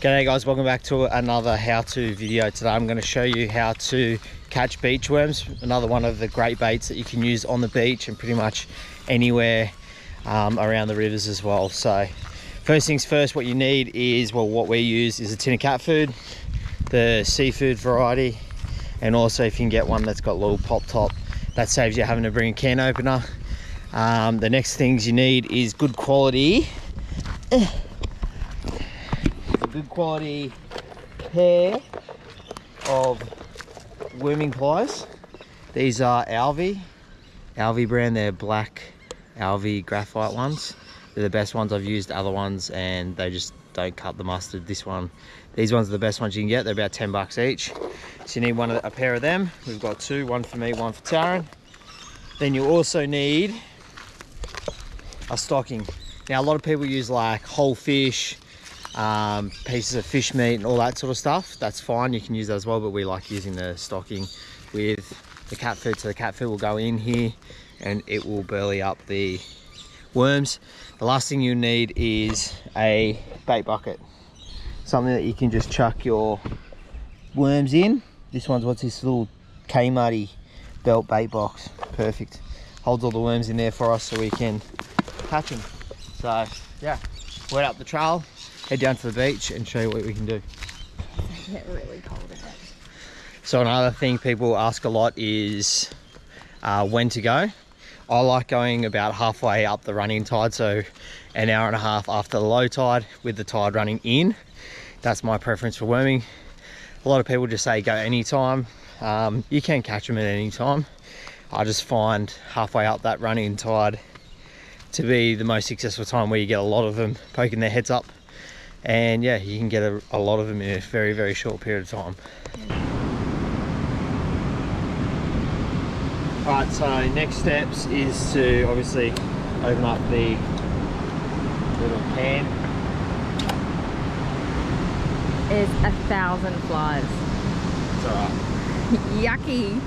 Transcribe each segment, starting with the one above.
G'day guys, welcome back to another how-to video. Today I'm going to show you how to catch beach worms, another one of the great baits that you can use on the beach and pretty much anywhere um, around the rivers as well. So first things first, what you need is, well what we use is a tin of cat food, the seafood variety, and also if you can get one that's got a little pop top, that saves you having to bring a can opener. Um, the next things you need is good quality good quality pair of worming pliers. These are Alvey, Alvey brand, they're black Alvey graphite ones. They're the best ones I've used other ones and they just don't cut the mustard. This one, these ones are the best ones you can get. They're about 10 bucks each. So you need one, of a pair of them. We've got two, one for me, one for Taryn. Then you also need a stocking. Now a lot of people use like whole fish, um, pieces of fish meat and all that sort of stuff. That's fine, you can use that as well, but we like using the stocking with the cat food. So the cat food will go in here and it will burley up the worms. The last thing you need is a bait bucket. Something that you can just chuck your worms in. This one's what's this little Kmart belt bait box. Perfect. Holds all the worms in there for us so we can catch them. So yeah, wet up the trail, head down to the beach and show you what we can do. Get really cold out. So another thing people ask a lot is uh, when to go. I like going about halfway up the running tide, so an hour and a half after the low tide with the tide running in. That's my preference for worming. A lot of people just say go anytime. Um, you can catch them at any time. I just find halfway up that running tide to be the most successful time where you get a lot of them poking their heads up and yeah you can get a, a lot of them in a very very short period of time all right so next steps is to obviously open up the little can Is a thousand flies. it's all right Yucky.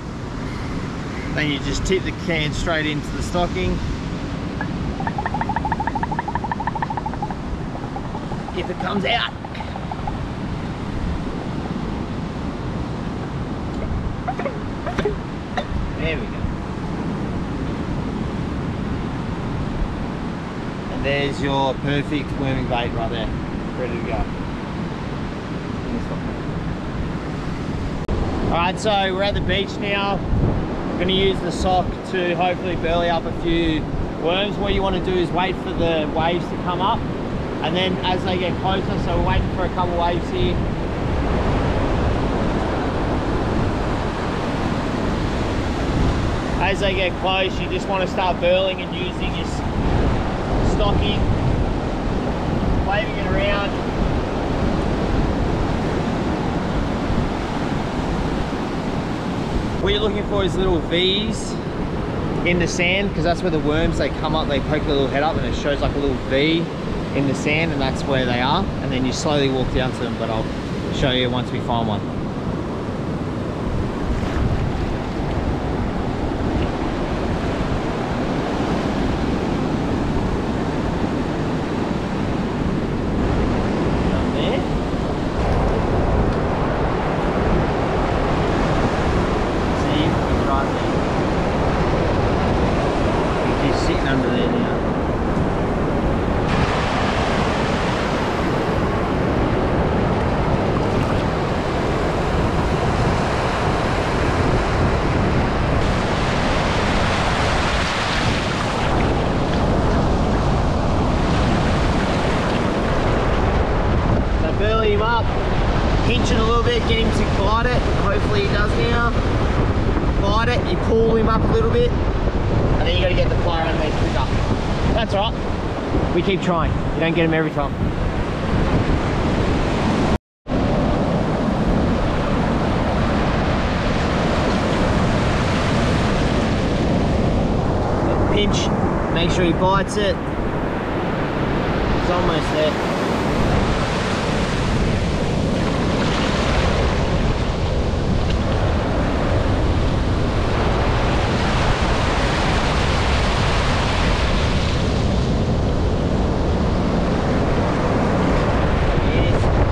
then you just tip the can straight into the stocking if it comes out. There we go. And there's your perfect worming bait right there. Ready to go. Alright, so we're at the beach now. We're going to use the sock to hopefully burley up a few worms. What you want to do is wait for the waves to come up and then as they get closer, so we're waiting for a couple waves here. As they get close, you just want to start burling and using your stocking, waving it around. What you're looking for is little V's in the sand because that's where the worms, they come up, they poke their little head up and it shows like a little V in the sand and that's where they are. And then you slowly walk down to them, but I'll show you once we find one. Down there. See, he's right there. He's just sitting under there now. So burley him up, pinch it a little bit, get him to glide it. Hopefully he does now. Glide it, you pull him up a little bit, and then you got to get the plier underneath quicker. That's right. We keep trying. You don't get him every time. Pinch, make sure he bites it. It's almost there. Yes.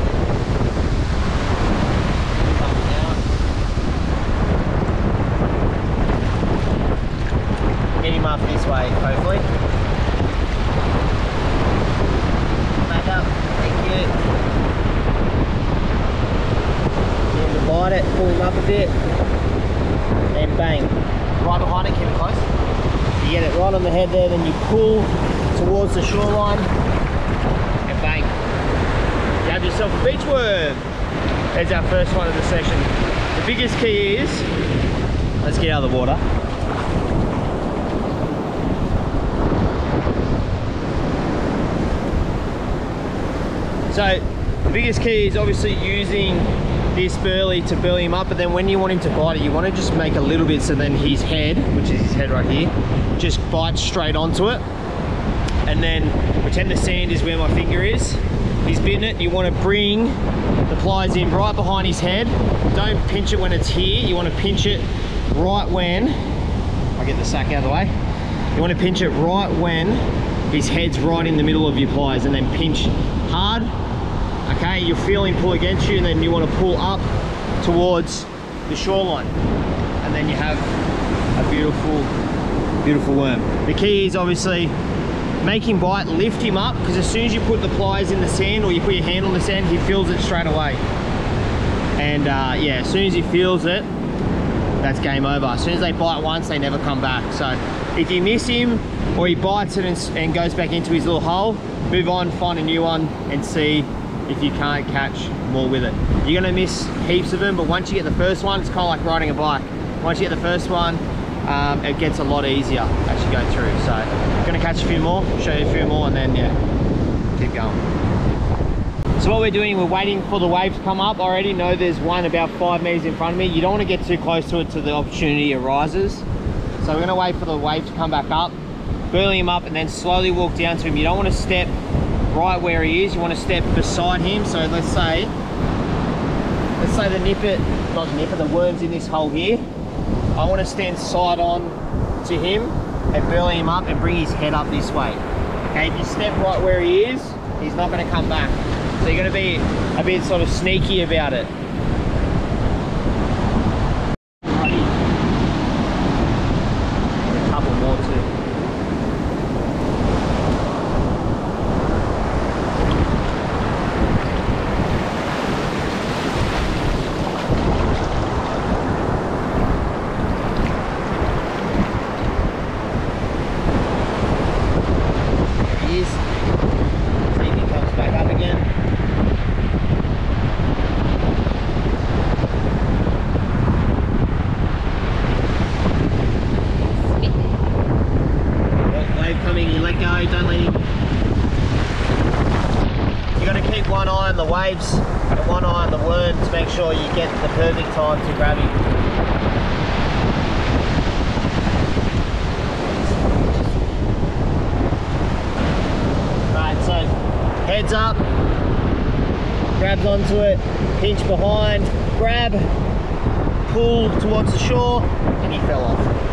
it, and bang. Right behind it, keep it close. You get it right on the head there, then you pull towards the shoreline, and bang. You have yourself a beach worm. There's our first one of the session. The biggest key is, let's get out of the water. So the biggest key is obviously using this burley to burley him up, but then when you want him to bite it, you want to just make a little bit so then his head, which is his head right here, just bites straight onto it. And then pretend the sand is where my finger is. He's bitten it, you want to bring the pliers in right behind his head. Don't pinch it when it's here, you want to pinch it right when, I'll get the sack out of the way. You want to pinch it right when his head's right in the middle of your pliers and then pinch hard okay you're feeling pull against you and then you want to pull up towards the shoreline and then you have a beautiful beautiful worm the key is obviously make him bite lift him up because as soon as you put the pliers in the sand or you put your hand on the sand he feels it straight away and uh, yeah as soon as he feels it that's game over as soon as they bite once they never come back so if you miss him or he bites it and, and goes back into his little hole move on find a new one and see if you can't catch more with it. You're gonna miss heaps of them, but once you get the first one, it's kind of like riding a bike. Once you get the first one, um, it gets a lot easier as you go through. So, I'm gonna catch a few more, show you a few more, and then yeah, keep going. So what we're doing, we're waiting for the wave to come up. I already know there's one about five meters in front of me. You don't want to get too close to it till the opportunity arises. So we're gonna wait for the wave to come back up, burling him up, and then slowly walk down to him. You don't want to step right where he is. You want to step beside him. So let's say, let's say the nippet, not the nippet, the worm's in this hole here. I want to stand side on to him and burly him up and bring his head up this way. Okay, if you step right where he is, he's not going to come back. So you're going to be a bit sort of sneaky about it. Right here. A couple more too. There he is. See if he comes back up again. Wa- Wave coming, you let go, don't let him. You got to keep one eye on the waves and one eye on the worm to make sure you get the perfect time to grab him. Right, so heads up, grabs onto it, pinch behind, grab, pull towards the shore, and he fell off.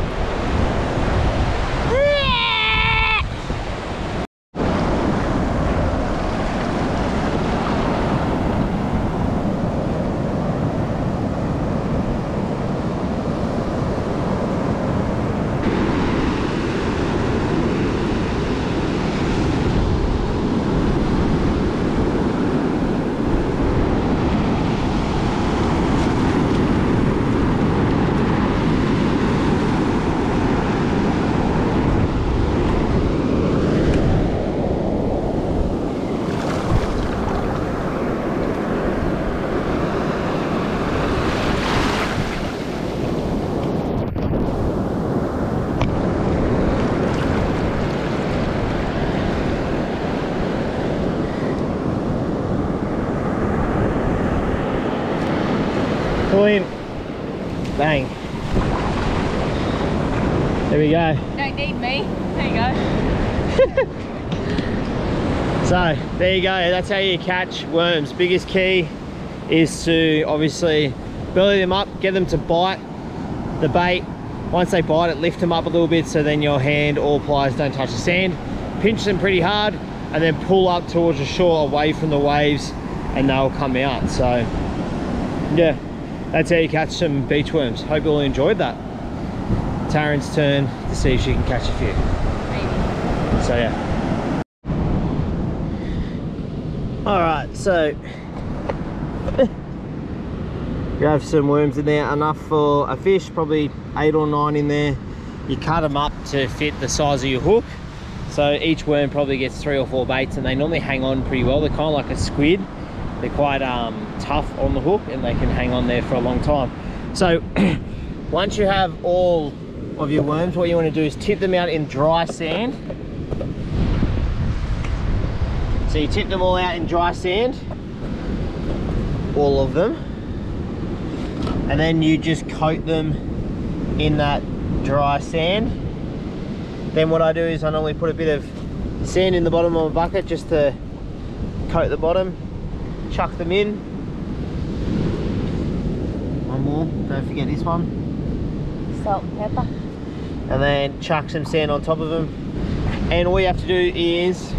Pull in. Bang. There we go. Don't need me. There you go. So there you go. That's how you catch worms. Biggest key is to obviously belly them up, get them to bite the bait. Once they bite it, lift them up a little bit so then your hand or pliers don't touch the sand. Pinch them pretty hard and then pull up towards the shore away from the waves and they'll come out. So yeah, that's how you catch some beach worms. Hope you all enjoyed that. Taryn's turn to see if she can catch a few. Maybe. So yeah. All right, so You have some worms in there, enough for a fish, probably eight or nine in there. You cut them up to fit the size of your hook. So each worm probably gets three or four baits and they normally hang on pretty well. They're kind of like a squid. They're quite um, tough on the hook and they can hang on there for a long time. So once you have all of your worms, what you want to do is tip them out in dry sand. So you tip them all out in dry sand, all of them, and then you just coat them in that dry sand. Then what I do is I normally put a bit of sand in the bottom of a bucket just to coat the bottom, chuck them in. One more, don't forget this one. Salt and pepper. and then chuck some sand on top of them and all you have to do is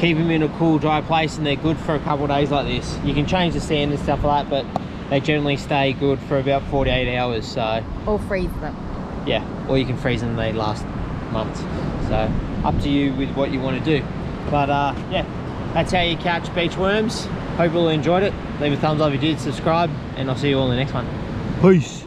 keep them in a cool dry place and they're good for a couple of days like this. You can change the sand and stuff like that but they generally stay good for about 48 hours so Or freeze them. yeah or you can freeze them they last months. So up to you with what you want to do. But uh yeah that's how you catch beach worms. Hope you all enjoyed it. Leave a thumbs up if you did subscribe and i'll see you all in the next one. Peace